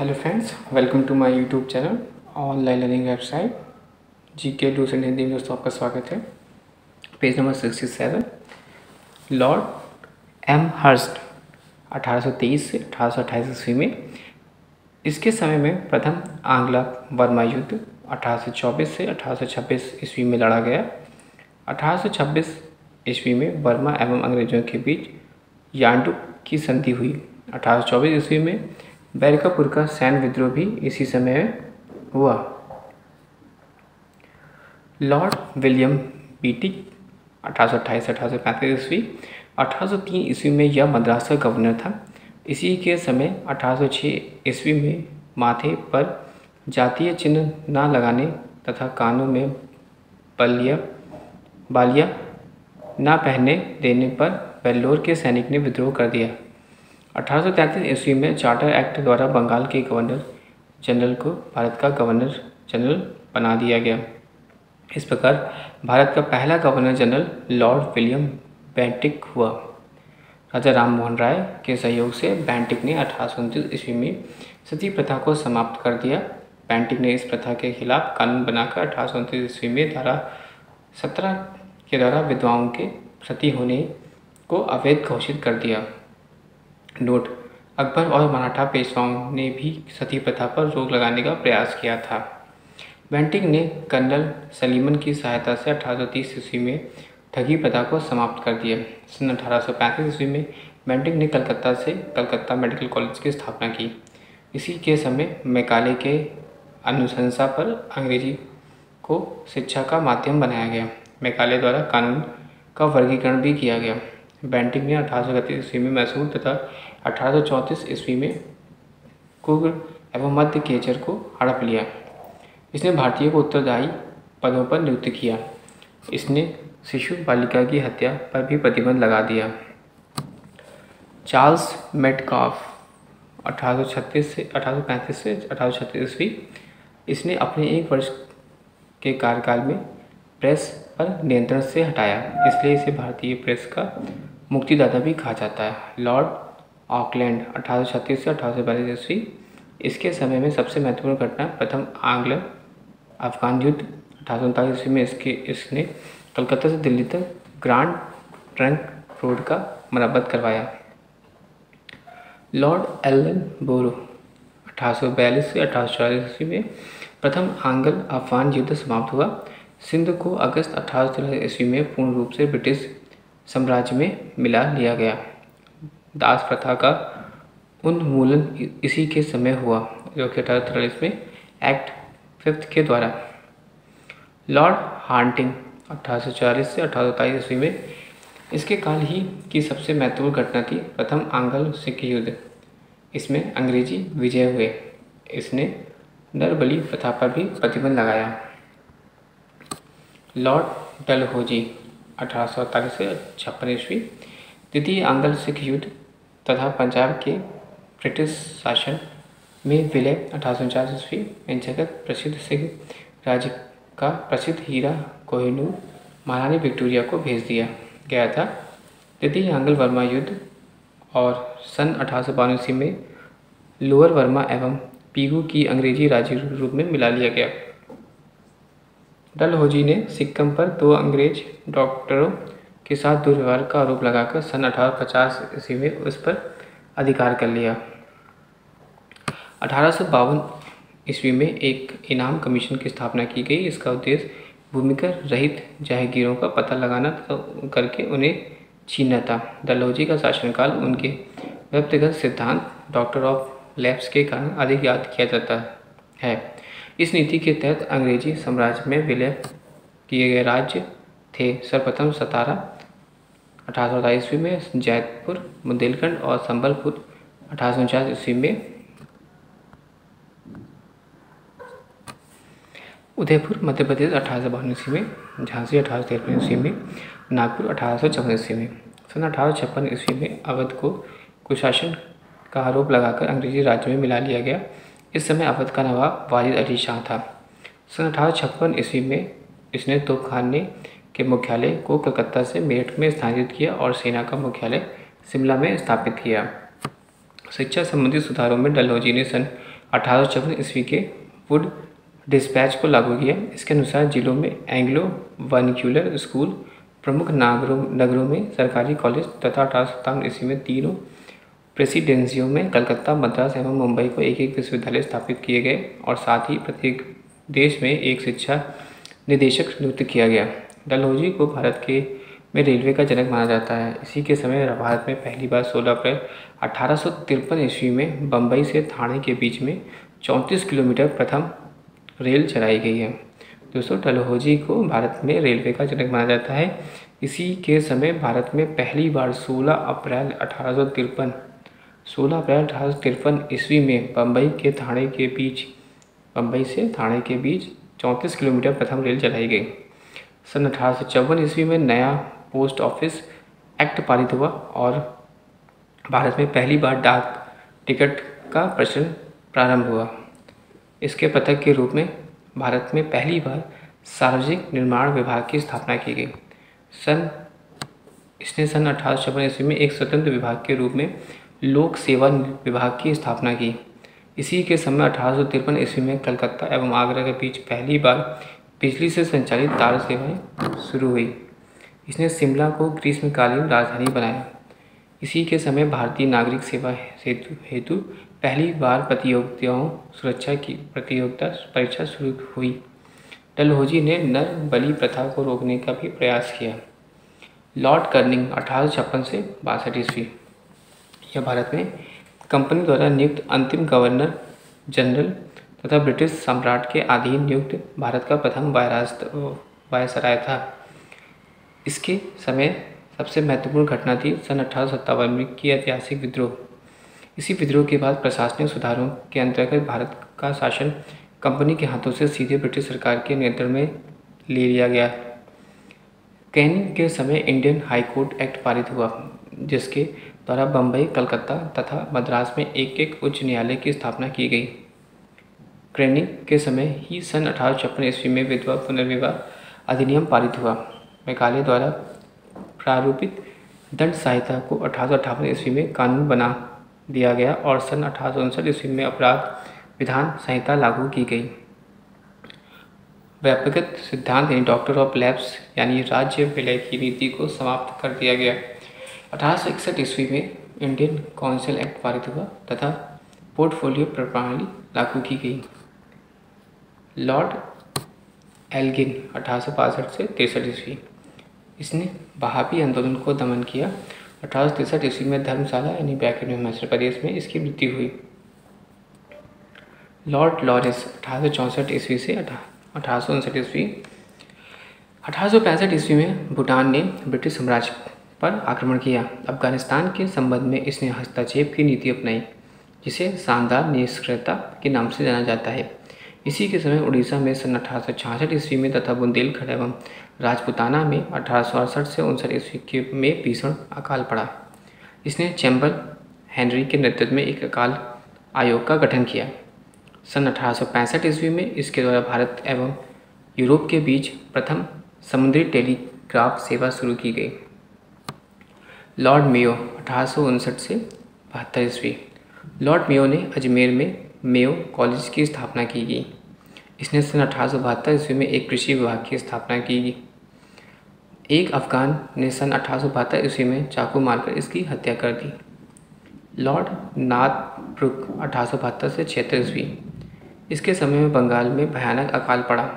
Hello friends welcome to my YouTube channel online learning website जी के दूसरे हिंदी में दोस्तों आपका स्वागत है। Page number sixty seven Lord Amherst 1823 से अठारह ईस्वी में। इसके समय में प्रथम आंग्ला वर्मा युद्ध 1824 से 1826 ईस्वी में लड़ा गया। 1826 ईस्वी में बर्मा एवं अंग्रेज़ों के बीच यांडू की संधि हुई। 1824 ईस्वी में बैरकापुर का सैन्य विद्रोह भी इसी समय हुआ। लॉर्ड विलियम बीटी, अठारह सौ अट्ठाईस, अठारह सौ पैंतीस ईस्वी, अठारह सौ तीन ईस्वी में यह मद्रास का गवर्नर था। इसी के समय अठारह सौ छः ईस्वी में माथे पर जातीय चिन्ह न लगाने तथा कानों में बलिया, बालिया न पहनने देने पर वेल्लोर के सैनिक ने विद्रोह कर दिया। अठारह सौ तैंतीस ईस्वी में चार्टर एक्ट द्वारा बंगाल के गवर्नर जनरल को भारत का गवर्नर जनरल बना दिया गया। इस प्रकार भारत का पहला governor general Lord William Bentinck हुआ। राजा राम मोहन राय के सहयोग से बैंटिक ने अठारह सौ उनतीस ईस्वी में सती प्रथा को समाप्त कर दिया। बैंटिक ने इस प्रथा के खिलाफ कानून बनाकर अठारह सौ उनतीस ईस्वी में धारा सत्रह के द्वारा विधवाओं के सती होने को अवैध घोषित कर दिया। नोट। अकबर और मराठा पेशवाओं ने भी सती प्रथा पर रोक लगाने का प्रयास किया था। बेंटिंग ने कर्नल सलीमन की सहायता से अठारह सौ तीस ईस्वी में ठगी प्रथा को समाप्त कर दिया। सन अठारह सौ पैंतीस ईस्वी में बेंटिंग ने कलकत्ता से कलकत्ता मेडिकल कॉलेज की स्थापना की। इसी के समय मैकाले के अनुशंसा पर अंग्रेज़ी को शिक्षा का माध्यम बनाया गया। मैकाले द्वारा कानून का वर्गीकरण भी किया गया। बेंटिंग ने अठारह सौ ईस्वी में मैसूर तथा अठारह सौ चौंतीस ईस्वी में कुग्र एवं मध्य केचर को हड़प लिया। इसने भारतीय को उत्तरदायी पदों पर नियुक्त किया। इसने शिशु बालिका की हत्या पर भी प्रतिबंध लगा दिया। चार्ल्स मेटकॉफ 1836 से 1835 से अठारह सौ छत्तीस ईस्वी, इसने अपने एक वर्ष के कार्यकाल में प्रेस पर नियंत्रण से हटाया, इसलिए इसे भारतीय प्रेस का मुक्तिदाता भी कहा जाता है। लॉर्ड ऑकलैंड अठारह सौ छत्तीस से अठारह ईस्वी। इसके समय में सबसे महत्वपूर्ण घटना प्रथम आंग्ल अफगान युद्ध अठारह ईस्वी में इसके, इसने कलकत्ता से दिल्ली तक ग्रांड ट्रंक रोड का मरम्मत करवाया। लॉर्ड एलन बोरो अठारह सौ बयालीस से अठारह ईस्वी में प्रथम आंग्ल अफगान युद्ध समाप्त हुआ। सिंध को अगस्त अठारह ईस्वी में पूर्ण रूप से ब्रिटिश साम्राज्य में मिला लिया गया। दास प्रथा का उन्मूलन इसी के समय हुआ, जो कि अठारह में एक्ट फिफ्थ के द्वारा। लॉर्ड हार्टिंग अठारह सौ चालीस से अठारह ईस्वी में इसके काल ही की सबसे महत्वपूर्ण घटना थी प्रथम आंग्ल सिख युद्ध। इसमें अंग्रेज़ी विजय हुए। इसने नरबली प्रथा पर भी प्रतिबंध लगाया। लॉर्ड डलहोजी अठारह से छप्पन ईस्वी द्वितीय आंग्ल सिख युद्ध तथा पंजाब के ब्रिटिश शासन में विलय अठारह ईस्वी में जगत प्रसिद्ध सिख राज्य का प्रसिद्ध हीरा कोहिनूर महारानी विक्टोरिया को भेज दिया गया था। द्वितीय आंग्ल वर्मा युद्ध और सन अठारह में लोअर वर्मा एवं पीगू की अंग्रेज़ी राज्य रूप में मिला लिया गया। डलहौजी ने सिक्किम पर दो अंग्रेज़ डॉक्टरों के साथ दुर्व्यवहार का आरोप लगाकर सन अठारह सौ पचास ईस्वी में उस पर अधिकार कर लिया। अठारह सौ बावन ईस्वी में एक इनाम कमीशन की स्थापना की गई। इसका उद्देश्य भूमिकर रहित जाहगीरों का पता लगाना करके उन्हें छीनना था। डलहौजी का शासनकाल उनके व्यक्तिगत सिद्धांत डॉक्टर ऑफ़ लैब्स के कारण अधिक याद किया जाता है। इस नीति के तहत अंग्रेज़ी साम्राज्य में विलय किए गए राज्य थे। सर्वप्रथम सतारा, अठारह ईस्वी में जैतपुर, बुंदेलखंड और संबलपुर, अठारह ईस्वी में उदयपुर, मध्य प्रदेश, अठारह सौ बावन ईस्वी में, झांसी, अठारह सौ तिरपन ईस्वी में, नागपुर, अठारह सौ चौवन ईस्वी में। सन अठारह सौ छप्पन ईस्वी में अवध को कुशासन का आरोप लगाकर अंग्रेज़ी राज्य में मिला लिया गया। इस समय अवध का नवाब वाजिद अली शाह था। सन अठारह छप्पन ईस्वी में इसने तोपखाने के मुख्यालय को कलकत्ता से मेरठ में स्थानांतरित किया और सेना का मुख्यालय शिमला में स्थापित किया। शिक्षा संबंधी सुधारों में डलहौजी ने सन अठारह सौ छप्पन ईस्वी के वुड डिस्पैच को लागू किया। इसके अनुसार जिलों में एंग्लो वर्निक्यूलर स्कूल प्रमुख नागरों नगरों में सरकारी कॉलेज तथा अठारह सौ सत्तावन ईस्वी में तीनों प्रेसिडेंसियों में कलकत्ता, मद्रास एवं मुंबई को एक एक विश्वविद्यालय स्थापित किए गए और साथ ही प्रत्येक देश में एक शिक्षा निदेशक नियुक्त किया गया। डलहौजी को भारत के में रेलवे का जनक माना जाता है। इसी के समय भारत में पहली बार 16 अप्रैल अठारह सौ तिरपन ईस्वी में बम्बई से थाने के बीच में 34 किलोमीटर प्रथम रेल चलाई गई है। दोस्तों, डलहौजी को भारत में रेलवे का जनक माना जाता है। इसी के समय भारत में पहली बार 16 अप्रैल अठारह सौ तिरपन 16 अप्रैल अठारह सौ तिरपन ईस्वी में बम्बई के थाने के बीच बम्बई से थाने के बीच चौंतीस किलोमीटर प्रथम रेल चलाई गई। सन अठारह सौ चौवन ईस्वी में नया पोस्ट ऑफ़िस एक्ट पारित हुआ और भारत में पहली बार डाक टिकट का प्रचलन प्रारंभ हुआ। इसके पथक के रूप में भारत में पहली बार सार्वजनिक निर्माण विभाग की स्थापना की गई। सन, इसने सन अठारह सौ ईस्वी में एक स्वतंत्र विभाग के रूप में लोक सेवा विभाग की स्थापना की। इसी के समय अठारह सौ तिरपन ईस्वी में कलकत्ता एवं आगरा के बीच पहली बार बिजली से संचालित तार सेवाएँ शुरू हुई। इसने शिमला को ग्रीष्मकालीन राजधानी बनाया। इसी के समय भारतीय नागरिक सेवा हेतु हेतु पहली बार प्रतियोगिताओं, सुरक्षा की प्रतियोगिता, परीक्षा शुरू हुई। डलहौजी ने नर बलि प्रथा को रोकने का भी प्रयास किया। लॉर्ड कर्निंग अठारह सौ छप्पन से बासठ ईस्वी यह भारत में कंपनी द्वारा नियुक्त अंतिम गवर्नर जनरल तथा ब्रिटिश सम्राट के अधीन नियुक्त भारत का प्रथम वायसराय था। इसके समय सबसे महत्वपूर्ण घटना थी सन अठारह सौ सत्तावन में की ऐतिहासिक विद्रोह। इसी विद्रोह के बाद प्रशासनिक सुधारों के अंतर्गत भारत का शासन कंपनी के हाथों से सीधे ब्रिटिश सरकार के नियंत्रण में ले लिया गया। कैनिंग के समय इंडियन हाई कोर्ट एक्ट पारित हुआ, जिसके द्वारा बम्बई कलकत्ता तथा मद्रास में एक एक उच्च न्यायालय की स्थापना की गई। क्रेनिंग के समय ही सन अठारह छप्पन ईस्वी में विधवा पुनर्विवाह अधिनियम पारित हुआ। मेघालय द्वारा प्रारूपित दंड संहिता को अठारह सौ अठावन ईस्वी में कानून बना दिया गया और सन अठारह ईस्वी में अपराध विधान संहिता लागू की गई। व्यापक सिद्धांत यानी डॉक्टर ऑफ़ लैब्स यानी राज्य विलय की नीति को समाप्त कर दिया गया। अठारह सौ इकसठ ईस्वी में इंडियन काउंसिल एक्ट पारित हुआ तथा पोर्टफोलियो प्रणाली लागू की गई। लॉर्ड एल्गिन अठारह से तिरसठ ईस्वी। इसने बहाबी आंदोलन को दमन किया। अठारह ईस्वी में धर्मशाला यानी बैकन हिमाचल प्रदेश में इसकी मृत्यु हुई। लॉर्ड लॉरेंस अठारह ईस्वी से अठारह सौ उनसठ ईस्वी। अठारह सौ पैंसठ ईस्वी में भूटान ने ब्रिटिश साम्राज्य पर आक्रमण किया। अफ़गानिस्तान के संबंध में इसने हस्तक्षेप की नीति अपनाई, जिसे शानदार निष्क्रियता के नाम से जाना जाता है। इसी के समय उड़ीसा में सन अठारह ईस्वी में तथा बुंदेलखंड एवं राजपुताना में अठारह सौ अड़सठ से उनसठ ईस्वी के में भीषण अकाल पड़ा। इसने चैम्बर हेनरी के नेतृत्व में एक अकाल आयोग का गठन किया। सन अठारह सौ पैंसठ ईस्वी में इसके द्वारा भारत एवं यूरोप के बीच प्रथम समुद्री टेलीग्राफ सेवा शुरू की गई। लॉर्ड मेयो, अठारह सौ उनसठ से बहत्तर ईस्वी। लॉर्ड मेयो ने अजमेर में मेयो कॉलेज की स्थापना की गई। इसने सन अठारह ईस्वी में एक कृषि विभाग की स्थापना की गई। एक अफगान ने सन अठारह ईस्वी में चाकू मारकर इसकी हत्या कर दी। लॉर्ड नाथ ब्रुक, अठारह से छिहत्तर ईस्वी। इसके समय में बंगाल में भयानक अकाल पड़ा।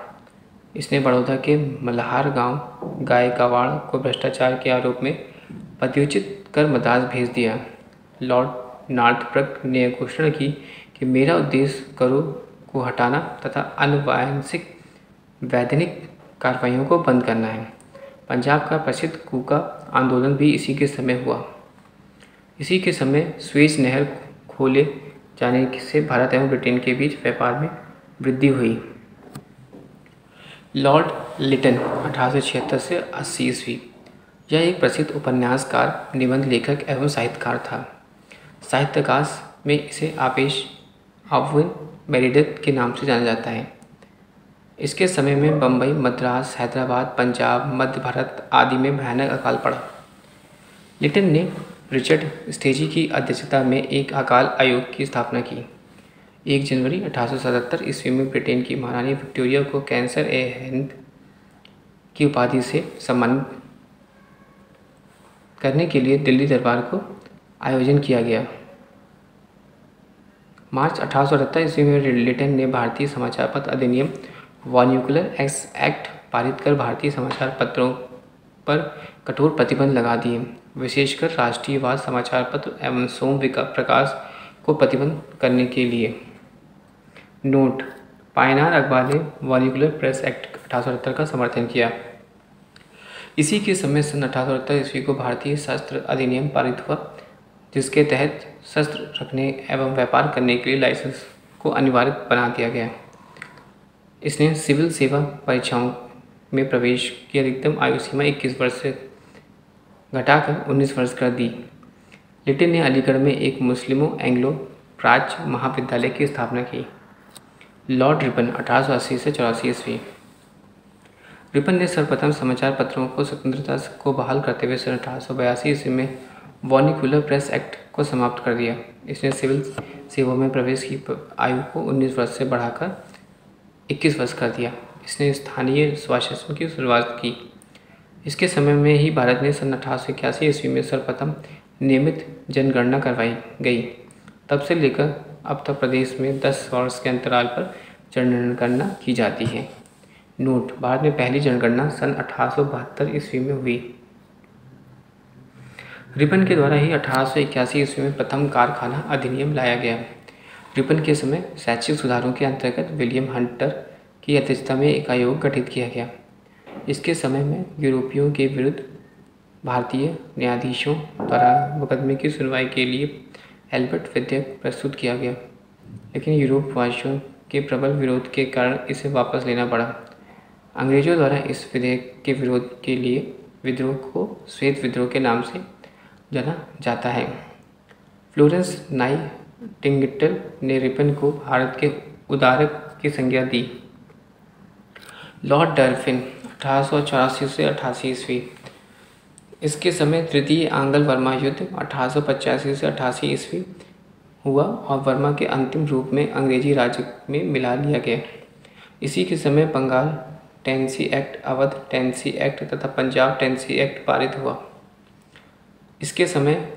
इसने बड़ौदा के मल्हार गाँव गाय कवाड़ को भ्रष्टाचार के आरोप में पदयोचित कर मद्रास भेज दिया। लॉर्ड नार्थब्रक ने घोषणा की कि मेरा उद्देश्य करों को हटाना तथा अनुवांशिक वैधानिक कार्रवाइयों को बंद करना है। पंजाब का प्रसिद्ध कूका आंदोलन भी इसी के समय हुआ। इसी के समय स्वेज नहर खोले जाने से भारत एवं ब्रिटेन के बीच व्यापार में वृद्धि हुई। लॉर्ड लिटन अठारह सौ छिहत्तर से अस्सी ईस्वी यह एक प्रसिद्ध उपन्यासकार, निबंध लेखक एवं साहित्यकार था। साहित्यकाश में इसे आपेश अविन मेरिडथ के नाम से जाना जाता है। इसके समय में बम्बई मद्रास, हैदराबाद, पंजाब, मध्य भारत आदि में भयानक अकाल पड़ा। लिटन ने रिचर्ड स्टेजी की अध्यक्षता में एक अकाल आयोग की स्थापना की। एक जनवरी अठारह सौ सतहत्तर ईस्वी में ब्रिटेन की महारानी विक्टोरिया को कैंसर ए हिंद की उपाधि से सम्मानित करने के लिए दिल्ली दरबार को आयोजन किया गया। मार्च अठारह ईस्वी में लिटन ने भारतीय समाचार पत्र अधिनियम वॉन्यूकुलर एक्स एक्ट पारित कर भारतीय समाचार पत्रों पर कठोर प्रतिबंध लगा दिए। विशेषकर राष्ट्रीयवाद समाचार पत्र एवं सोम प्रकाश को प्रतिबंध करने के लिए। नोट पायनार अखबार ने वॉल्यूकुलर प्रेस एक्ट अठारह सौ अठहत्तर का समर्थन किया। इसी के समय सन अठारह ईस्वी को भारतीय शस्त्र अधिनियम पारित हुआ, जिसके तहत शस्त्र रखने एवं व्यापार करने के लिए लाइसेंस को अनिवार्य बना दिया गया। इसने सिविल सेवा परीक्षाओं में प्रवेश की अधिकतम आयु सीमा 21 वर्ष से घटाकर 19 वर्ष कर दी। लिटिन ने अलीगढ़ में एक मुस्लिमों एंग्लो प्राच्य महाविद्यालय की स्थापना की, लॉर्ड सौ अस्सी से चौरासी ईस्वी। रिपन ने सर्वप्रथम समाचार पत्रों को स्वतंत्रता को बहाल करते हुए सन अठारह सौ बयासी ईस्वी में वॉनिकुलर प्रेस एक्ट को समाप्त कर दिया। इसने सिविल सेवा में प्रवेश की आयु को 19 वर्ष से बढ़ाकर 21 वर्ष कर दिया। इसने स्थानीय स्वशासन की शुरुआत की। इसके समय में ही भारत ने सन अठारह सौ इक्यासी ईस्वी में सर्वप्रथम नियमित जनगणना करवाई गई। तब से लेकर अब तक प्रदेश में 10 वर्ष के अंतराल पर जनगणना की जाती है। नोट। भारत में पहली जनगणना सन अठारह सौ बहत्तर ईस्वी में हुई। रिपन के द्वारा ही अठारह सौ इक्यासी ईस्वी में प्रथम कारखाना अधिनियम लाया गया। रिपन के समय शैक्षिक सुधारों के अंतर्गत विलियम हंटर की अध्यक्षता में एक आयोग गठित किया गया। इसके समय में यूरोपियों के विरुद्ध भारतीय न्यायाधीशों द्वारा मुकदमे की सुनवाई के लिए एल्बर्ट विधेयक प्रस्तुत किया गया। लेकिन यूरोपवासियों के प्रबल विरोध के कारण इसे वापस लेना पड़ा। अंग्रेज़ों द्वारा इस विधेयक के विरोध के लिए विद्रोह को श्वेत विद्रोह के नाम से जाना जाता है। फ्लोरेंस नाई टिंगटल ने रिपन को भारत के उदारक की संज्ञा दी। लॉर्ड डर्फिन, अठारह से अठासी ईस्वी। इसके समय तृतीय आंगल वर्मा युद्ध, अठारह से अठासी ईस्वी, हुआ और वर्मा के अंतिम रूप में अंग्रेज़ी राज्य में मिला लिया गया। इसी के समय Bengal tenancy act, Awadh tenancy act तथा पंजाब टेंसी एक्ट पारित हुआ। इसके समय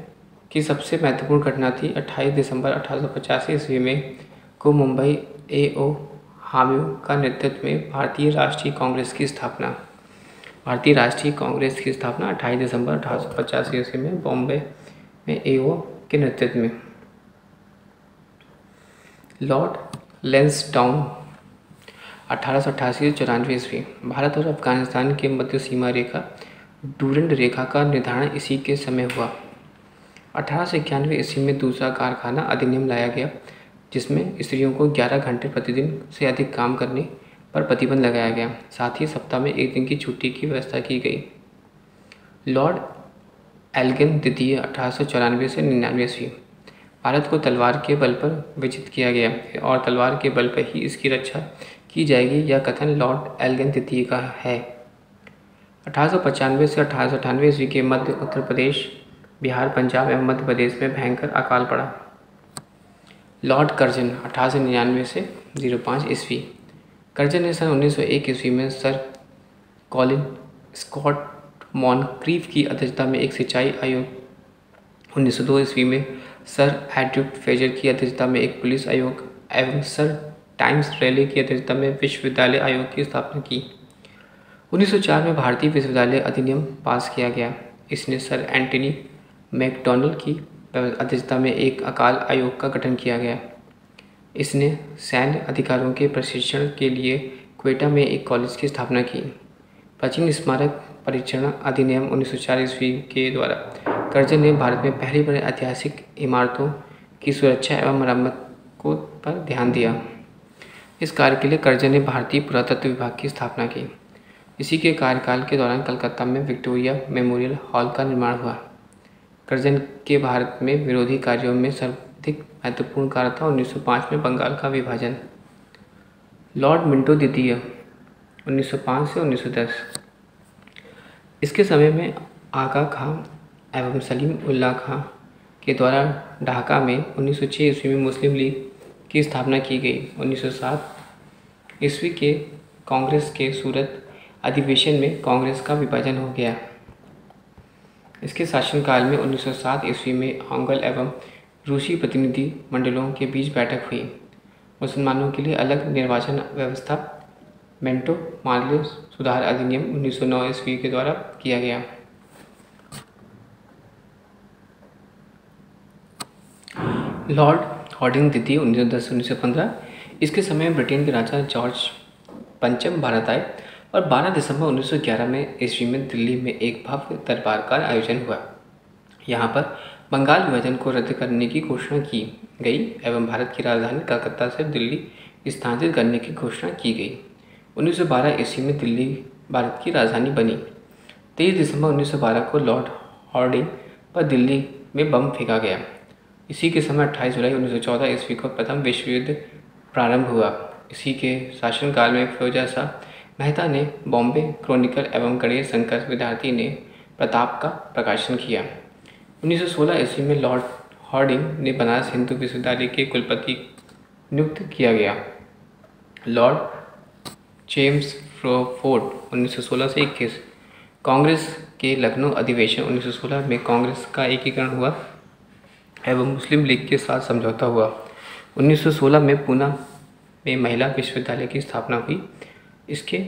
की सबसे महत्वपूर्ण घटना थी 28 दिसंबर अठारह ईस्वी में को मुंबई ए ओ हामियों का नेतृत्व में भारतीय राष्ट्रीय कांग्रेस की स्थापना। भारतीय राष्ट्रीय कांग्रेस की स्थापना 28 दिसंबर अठारह ईस्वी में बॉम्बे में ए ओ के नेतृत्व में। लॉर्ड लेंसडाउन अठारह सौ अट्ठासी चौरानवे ईस्वी, भारत और अफ़गानिस्तान के मध्य सीमा रेखा डूरेंड रेखा का निर्धारण इसी के समय हुआ। अठारह सौ इक्यानवे ईस्वी में दूसरा कारखाना अधिनियम लाया गया, जिसमें स्त्रियों को 11 घंटे प्रतिदिन से अधिक काम करने पर प्रतिबंध लगाया गया। साथ ही सप्ताह में एक दिन की छुट्टी की व्यवस्था की गई। लॉर्ड एल्गिन द्वितीय, अठारह सौ चौरानवे से निन्यानवे ईस्वी, भारत को तलवार के बल पर विजित किया गया और तलवार के बल पर ही इसकी रक्षा की जाएगी। यह कथन लॉर्ड एल्गिन द्वितीय का है। अठारह से अठारह ईस्वी के मध्य उत्तर प्रदेश, बिहार, पंजाब एवं मध्य प्रदेश में भयंकर अकाल पड़ा। लॉर्ड कर्जन अठारह सौ निन्यानवे से ज़ीरो पाँच ईस्वी। कर्जन ने सन 1901 ईस्वी में सर कॉलिन स्कॉट मॉनक्रीव की अध्यक्षता में एक सिंचाई आयोग 1902 ईस्वी में सर एड्रूड फेजर की अध्यक्षता में एक पुलिस आयोग एवं सर टाइम्स रैली की अध्यक्षता में विश्वविद्यालय आयोग की स्थापना की। 1904 में भारतीय विश्वविद्यालय अधिनियम पास किया गया। इसने सर एंटनी मैकडोनल्ड की अध्यक्षता में एक अकाल आयोग का गठन किया गया। इसने सैन्य अधिकारों के प्रशिक्षण के लिए क्वेटा में एक कॉलेज की स्थापना की। प्राचीन स्मारक परीक्षण अधिनियम उन्नीस ईस्वी के द्वारा कर्जन ने भारत में पहली बार ऐतिहासिक इमारतों की सुरक्षा एवं मरम्मत को पर ध्यान दिया। इस कार्य के लिए कर्जन ने भारतीय पुरातत्व विभाग की स्थापना की। इसी के कार्यकाल के दौरान कलकत्ता में विक्टोरिया मेमोरियल हॉल का निर्माण हुआ। कर्जन के भारत में विरोधी कार्यों में सर्वाधिक महत्वपूर्ण कार्य था 1905 में बंगाल का विभाजन। लॉर्ड मिंटो द्वितीय 1905 से 1910 इसके समय में आगा खां एवं सलीम उल्ला खां के द्वारा ढाका में 1906 ईस्वी में मुस्लिम लीग की स्थापना की गई। 1907 ईस्वी के कांग्रेस के सूरत अधिवेशन में कांग्रेस का विभाजन हो गया। इसके शासनकाल में 1907 ईस्वी में आंगल एवं रूसी प्रतिनिधि मंडलों के बीच बैठक हुई। मुसलमानों के लिए अलग निर्वाचन व्यवस्था, मेंटो मार्ले सुधार अधिनियम 1909 ईस्वी के द्वारा किया गया। लॉर्ड हॉर्डिंग द्वितीय उन्नीस सौ दस, उन्नीस सौ पंद्रह। इसके समय ब्रिटेन के राजा जॉर्ज पंचम भारत आए और 12 दिसंबर 1911 में ईस्वी में दिल्ली में एक भव्य दरबार का आयोजन हुआ। यहाँ पर बंगाल विभाजन को रद्द करने की घोषणा की गई एवं भारत की राजधानी कलकत्ता से दिल्ली स्थानांतरित करने की घोषणा की गई। 1912 ईस्वी में दिल्ली भारत की राजधानी बनी। 23 दिसंबर 1912 को लॉर्ड हॉर्डिंग पर दिल्ली में बम फेंका गया। इसी के समय 28 जुलाई 1914 ईस्वी को प्रथम विश्व युद्ध प्रारंभ हुआ। इसी के शासनकाल में फिरोजा शाह मेहता ने बॉम्बे क्रॉनिकल एवं गणेश शंकर विद्यार्थी ने प्रताप का प्रकाशन किया। 1916 ईस्वी में लॉर्ड हॉर्डिंग ने बनारस हिंदू विश्वविद्यालय के कुलपति नियुक्त किया गया। लॉर्ड जेम्स फोर्ड 1916 से 21 कांग्रेस के लखनऊ अधिवेशन 1916 में कांग्रेस का एकीकरण हुआ। एवं मुस्लिम लीग के साथ समझौता हुआ। 1916 में पूना में महिला विश्वविद्यालय की स्थापना हुई। इसके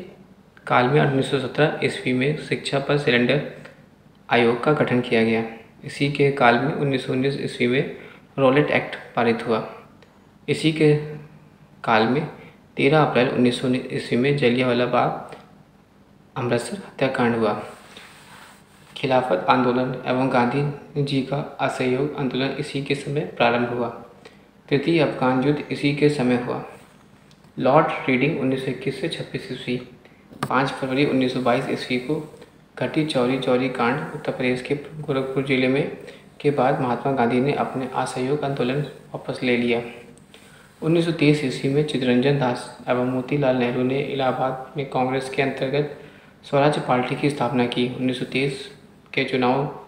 काल में 1917 ईस्वी में शिक्षा पर सिलेंडर आयोग का गठन किया गया। इसी के काल में 1919 ईस्वी में रोलेट एक्ट पारित हुआ। इसी के काल में 13 अप्रैल उन्नीस ईस्वी में जलियावाला बाग अमृतसर हत्याकांड हुआ। खिलाफत आंदोलन एवं गांधी जी का असहयोग आंदोलन इसी के समय प्रारंभ हुआ। तृतीय अफगान युद्ध इसी के समय हुआ। लॉर्ड रीडिंग उन्नीस सौ इक्कीस से छब्बीस ईस्वी, पाँच फरवरी उन्नीस सौ बाईस ईस्वी को घटी चौरी चौरी कांड उत्तर प्रदेश के गोरखपुर ज़िले में, के बाद महात्मा गांधी ने अपने असहयोग आंदोलन वापस ले लिया। 1930 ईस्वी में चितरंजन दास एवं मोतीलाल नेहरू ने इलाहाबाद में कांग्रेस के अंतर्गत स्वराज पार्टी की स्थापना की। 1930 के चुनाव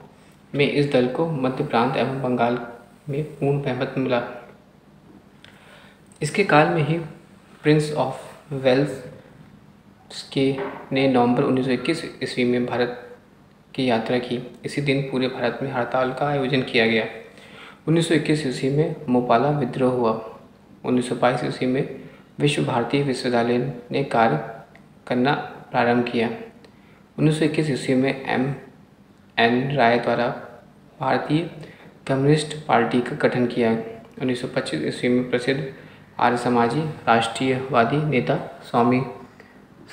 में इस दल को मध्य प्रांत एवं बंगाल में पूर्ण बहुमत मिला। इसके काल में ही प्रिंस ऑफ़ वेल्स के ने नवंबर 1921 ईस्वी में भारत की यात्रा की। इसी दिन पूरे भारत में हड़ताल का आयोजन किया गया। 1921 ईस्वी में मोपाला विद्रोह हुआ। 1922 ईस्वी में विश्व भारती विश्वविद्यालय ने कार्य करना प्रारंभ किया। 1921 ईस्वी में एम एन. राय द्वारा भारतीय कम्युनिस्ट पार्टी का गठन किया 1925 ईस्वी में प्रसिद्ध आर्य समाजी राष्ट्रीयवादी नेता स्वामी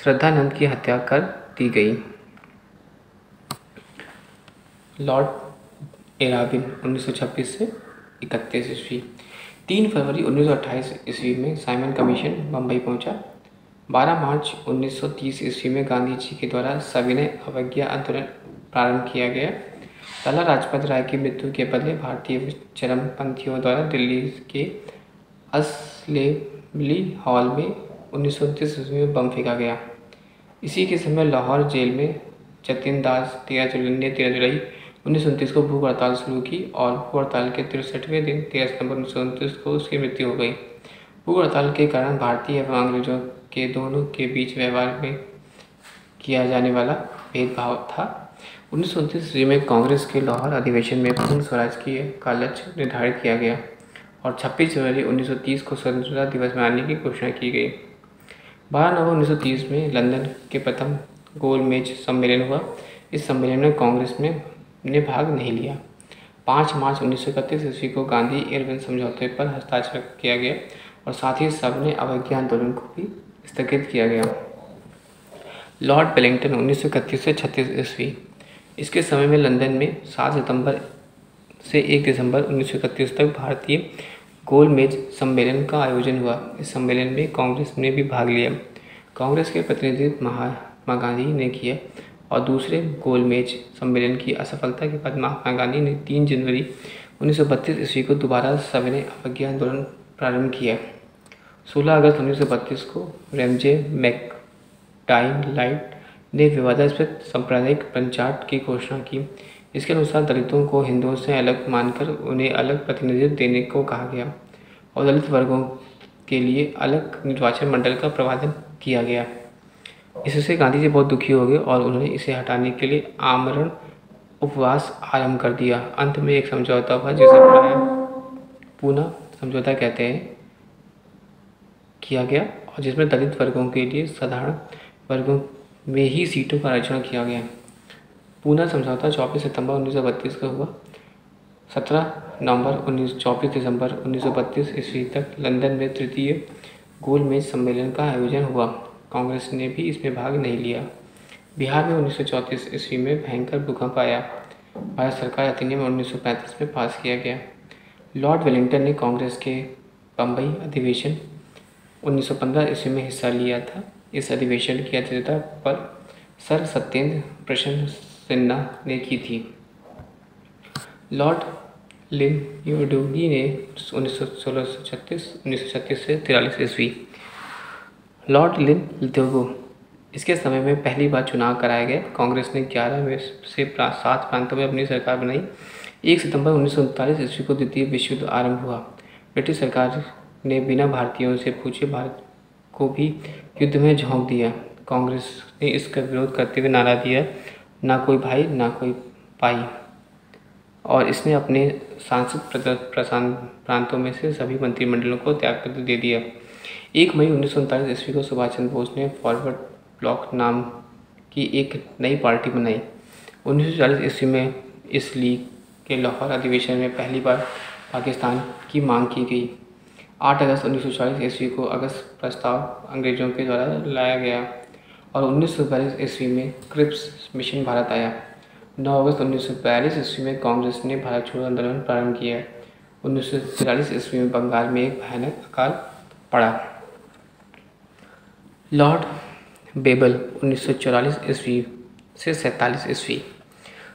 श्रद्धानंद की हत्या कर दी गई। लॉर्ड एराबिन 1926 से इकतीस ईस्वी। तीन फरवरी 1928 ईस्वी में साइमन कमीशन बम्बई पहुँचा। 12 मार्च 1930 ईस्वी में गांधी जी के द्वारा सविनय अवज्ञा आंदोलन प्रारंभ किया गया। लाला लाजपत राय की मृत्यु के बदले भारतीय चरमपंथियों द्वारा दिल्ली के असलेबली हॉल में उन्नीस सौ ईस्वी में बम फेंका गया। इसी के समय लाहौर जेल में जतिन दास तेरह जुलाई, ने तेरह जुलाई उन्नीस सौ उनतीस को भूख हड़ताल शुरू की और भूख हड़ताल के तिरसठवें दिन तेरह सितंबर उन्नीस सौ उनतीस को उसकी मृत्यु हो गई। भूख हड़ताल के कारण भारतीय एवं अंग्रेज़ों के दोनों के बीच व्यवहार में किया जाने वाला भेदभाव था। उन्नीस सौ उनतीस ईस्वी में कांग्रेस के लाहौर अधिवेशन में पूर्ण स्वराज की का लक्ष्य निर्धारित किया गया और 26 जनवरी 1930 को स्वतंत्रता दिवस मनाने की घोषणा की गई। बारह नवंबर 1930 में लंदन के प्रथम गोल मेज सम्मेलन हुआ। इस सम्मेलन में कांग्रेस में ने भाग नहीं लिया। पाँच मार्च उन्नीस सौ इकतीस ईस्वी को गांधी एयरवेन समझौते पर हस्ताक्षर किया गया और साथ ही सबने अवज्ञा आंदोलन को भी स्थगित किया गया। लॉर्ड वेलिंगटन उन्नीस से छत्तीस ईस्वी इसके समय में लंदन में सात सितंबर से एक दिसंबर उन्नीस सौ इकतीस तक भारतीय गोल मेज सम्मेलन का आयोजन हुआ। इस सम्मेलन में कांग्रेस ने भी भाग लिया। कांग्रेस के प्रतिनिधित्व महात्मा गांधी ने किया और दूसरे गोलमेज सम्मेलन की असफलता के बाद महात्मा गांधी ने तीन जनवरी उन्नीस सौ बत्तीस ईस्वी को दोबारा सविनय अवज्ञा आंदोलन प्रारंभ किया। 16 अगस्त 1932 को रेमजे मैकटाइन लाइट ने विवादास्पद सांप्रदायिक पंचाट की घोषणा की। इसके अनुसार दलितों को हिंदुओं से अलग मानकर उन्हें अलग प्रतिनिधित्व देने को कहा गया और दलित वर्गों के लिए अलग निर्वाचन मंडल का प्रबंधन किया गया। इससे गांधी जी बहुत दुखी हो गए और उन्होंने इसे हटाने के लिए आमरण उपवास आरंभ कर दिया। अंत में एक समझौता हुआ, जिसे प्राय पुनः समझौता कहते हैं, किया गया और जिसमें दलित वर्गों के लिए साधारण वर्गों में ही सीटों का आरक्षण किया गया। पूना समझौता चौबीस सितंबर उन्नीस सौ बत्तीस का हुआ। सत्रह नवंबर उन्नीस, चौबीस दिसंबर उन्नीस ईस्वी तक लंदन में तृतीय गोलमेज सम्मेलन का आयोजन हुआ। कांग्रेस ने भी इसमें भाग नहीं लिया। बिहार में उन्नीस सौ चौंतीस ईस्वी में भयंकर भूकंप आया। भारत सरकार अधिनियम उन्नीस सौ पैंतीस में पास किया गया। लॉर्ड वेलिंगटन ने कांग्रेस के बम्बई अधिवेशन 1915 ईस्वी में हिस्सा लिया था। इस अधिवेशन की अध्यक्षता पर सर सत्येंद्र प्रसन्न सिन्हा ने की थी। लॉर्ड लिन यूडोगी ने उन्नीस सौ सोलह सौ तिरालीस ईस्वी। लॉर्ड लिन लिथोगो इसके समय में पहली बार चुनाव कराए गए। कांग्रेस ने ग्यारह में से सात प्रांतों में अपनी सरकार बनाई। एक सितंबर उन्नीस सौ उनतालीस ईस्वी को द्वितीय विश्व युद्ध आरंभ हुआ। ब्रिटिश सरकार ने बिना भारतीयों से पूछे भारत को भी युद्ध में झोंक दिया। कांग्रेस ने इसका विरोध करते हुए नारा दिया, ना कोई भाई, ना कोई पाई। और इसने अपने सांसद प्रशांत प्रांतों में से सभी मंत्रिमंडलों को त्यागपत्र दे दिया। एक मई उन्नीस सौ उनतालीस ईस्वी को सुभाष चंद्र बोस ने फॉरवर्ड ब्लॉक नाम की एक नई पार्टी बनाई। उन्नीस सौ चालीस ईस्वी में इस लीग के लाहौर अधिवेशन में पहली बार पाकिस्तान की मांग की गई। आठ अगस्त उन्नीस सौ चालीस ईस्वी को अगस्त प्रस्ताव अंग्रेज़ों के द्वारा लाया गया और उन्नीस सौ बयालीस ईस्वी में क्रिप्स मिशन भारत आया। नौ अगस्त उन्नीस सौ बयालीस ईस्वी में कांग्रेस ने भारत छोड़ो आंदोलन प्रारंभ किया। उन्नीस सौ तिरालीस ईस्वी में बंगाल में एक भयानक अकाल पड़ा। लॉर्ड बेबल उन्नीस सौ चौवालीस ईस्वी से सैंतालीस ईस्वी।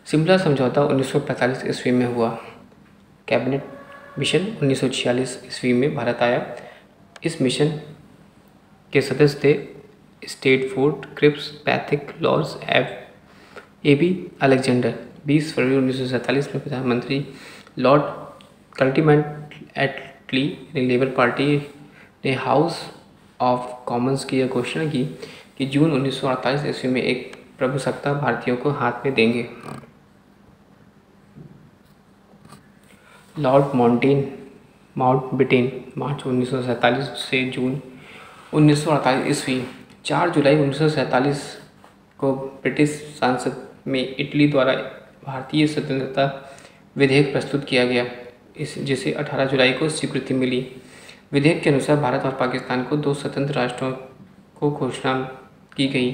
शिमला समझौता 1945 ईस्वी में हुआ। कैबिनेट मिशन 1946 ईस्वी में भारत आया। इस मिशन के सदस्य थे Stafford Cripps, Pethick Lawrence F A B Alexander. 20 फरवरी उन्नीस सौ सैंतालीस में प्रधानमंत्री Lord Clement Attlee Labour party ने हाउस ऑफ़ कॉमन्स की यह घोषणा की कि जून 1948 ईस्वी में एक प्रभुसत्ता भारतीयों को हाथ में देंगे। लॉर्ड माउंटेन, माउंट ब्रिटेन मार्च उन्नीस सौ सैंतालीस से जून उन्नीस ईस्वी। चार जुलाई उन्नीस सौ सैंतालीस को ब्रिटिश संसद में इटली द्वारा भारतीय स्वतंत्रता विधेयक प्रस्तुत किया गया, इस, जिसे 18 जुलाई को स्वीकृति मिली। विधेयक के अनुसार भारत और पाकिस्तान को दो स्वतंत्र राष्ट्रों को घोषणा की गई।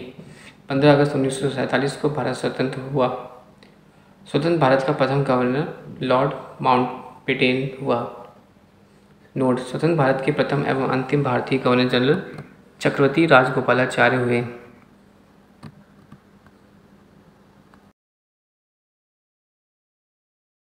15 अगस्त उन्नीस सौ सैंतालीस को भारत स्वतंत्र हुआ। स्वतंत्र भारत का प्रथम गवर्नर लॉर्ड माउंट ब्रिटेन हुआ। नोट, स्वतंत्र भारत के प्रथम एवं अंतिम भारतीय गवर्नर जनरल चक्रवर्ती राजगोपालाचार्य हुए।